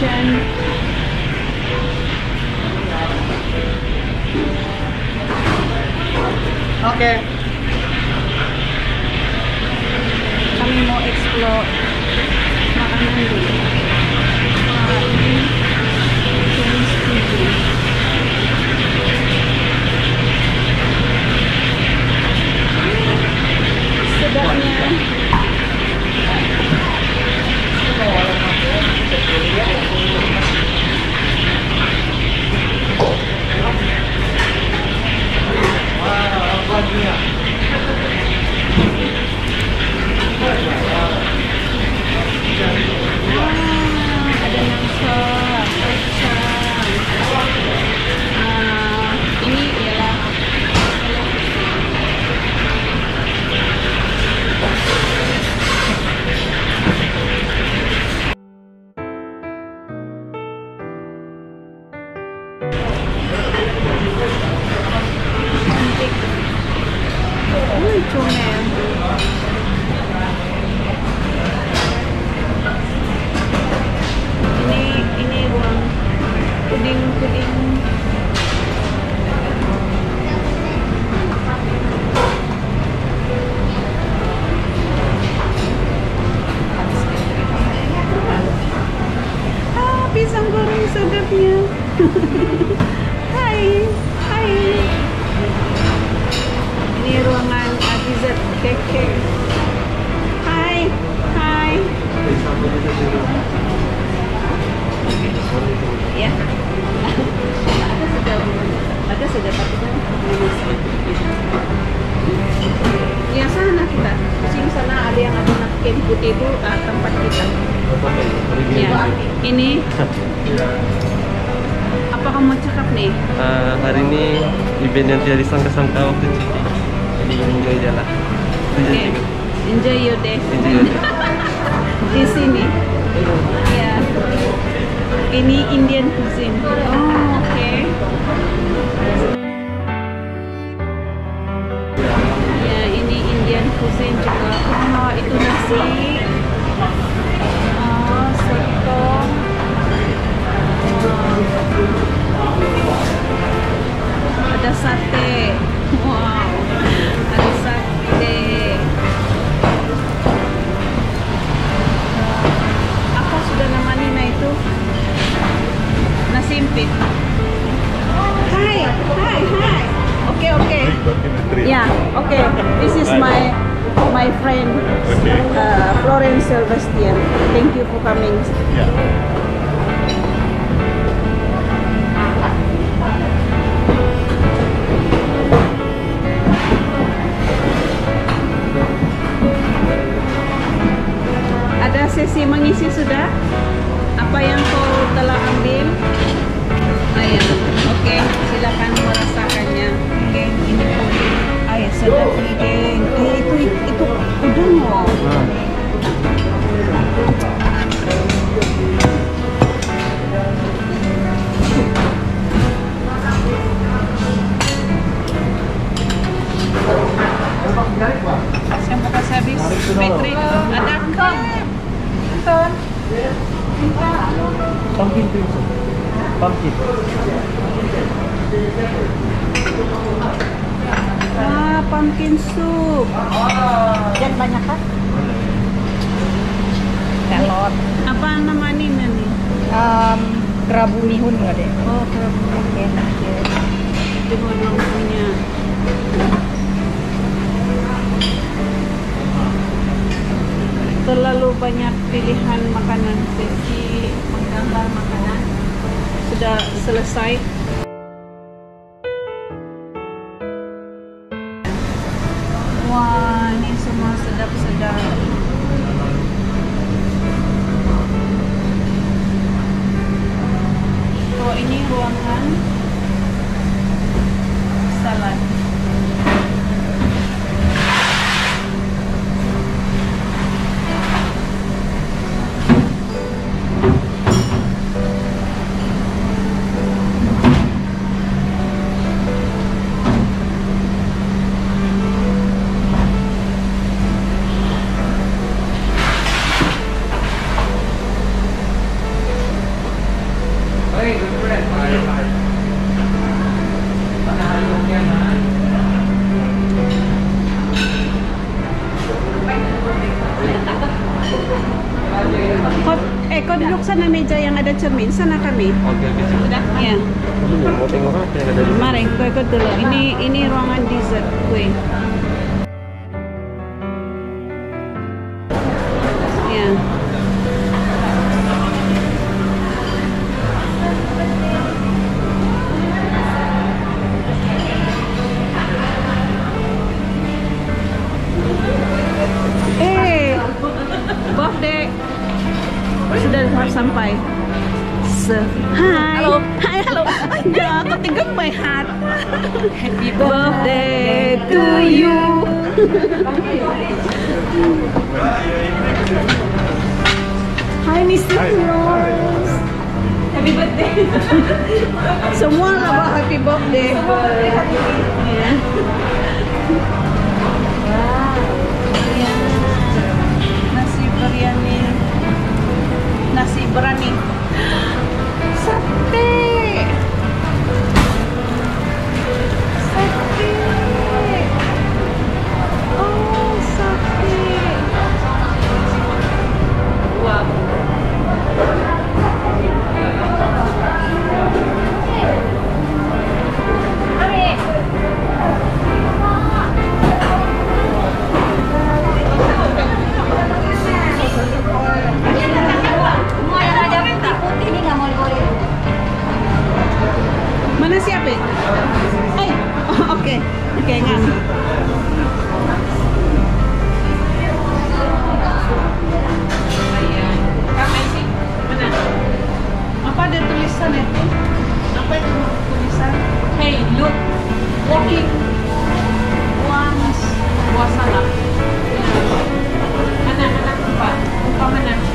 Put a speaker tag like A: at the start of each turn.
A: kitchen. Oke. Kami mau explore makanan dulu. Sedapnya. Comel. Ini ini ruang puding puding. Uh, cake. Hai, hai. Ya. Ada sudah sudah. Ya sana kita. Sini sana ada yang ada putih itu uh, tempat kita.
B: Ya.
A: Ini apa kamu cakap nih?
B: Eh, hari ini event yang tidak disangka-sangka waktu cuti. Enjoy Oke. juga.
A: Enjoy your day. Di sini. Ya. Ini Indian cuisine. Oh, oke. Ya, ini Indian cuisine juga. Oh, itu nasi. Oh, sotong. Wow. Ada sate. Ya, oke. This is my my friend uh, Florence Sebastian. Thank you for coming. Ada sesi mengisi sudah? Puding. Eh, itu itu udang loh. Kasih habis? Petri, ada.
C: Pumpkin soup. Pumpkin.
A: Pumpkin soup.
C: Dan banyak kan? Telur.
A: Apa nama Nina nih?
C: Um, kerabu mihun nggak deh?
A: Oh, kerabu. Enak
C: ya.
A: Itu belum punya. Terlalu banyak pilihan makanan. Sesi menggambar makanan sudah selesai. Sana meja yang ada cermin. Sana kami.
B: Oke oke. Cik. Udah?
A: Ya. Ini
B: mau tengok apa yang ada di sini? Mari,
A: ikut dulu. Ini ini ruangan dessert kue. Dạ, có my heart. Happy birthday to you. Hi Mr. Rose. Happy birthday. Semua lah happy birthday. Semua happy birthday. Nasi biryani. Nasi berani Mana siapa? Eh, hey, oke, oh, okay. gengan. Apa ada tulisan ya? Apa itu tulisan? Hey, look, walking. Once, wassalam. Anak-anak, Pak. Pak mana?